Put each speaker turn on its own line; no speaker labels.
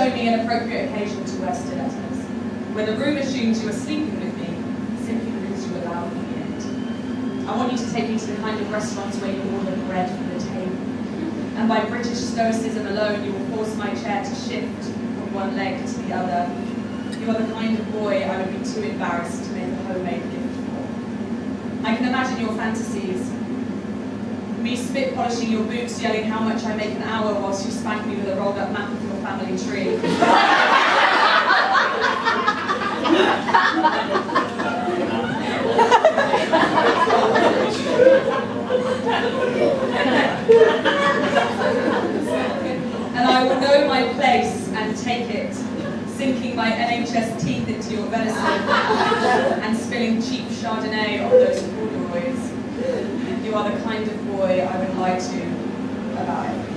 show me an appropriate occasion to wear stilettos. When the room assumes you are sleeping with me, simply because you allow me in. I want you to take me to the kind of restaurants where you order bread from the table. And by British stoicism alone, you will force my chair to shift from one leg to the other. You are the kind of boy I would be too embarrassed to make a homemade gift for. I can imagine your fantasies. Me spit polishing your boots, yelling how much I make an hour whilst you spank me with a rolled up map of your family tree. and I will know my place and take it, sinking my NHS teeth into your venison and spilling cheap Chardonnay on those corduroys. You are the kind of boy I would lie to about.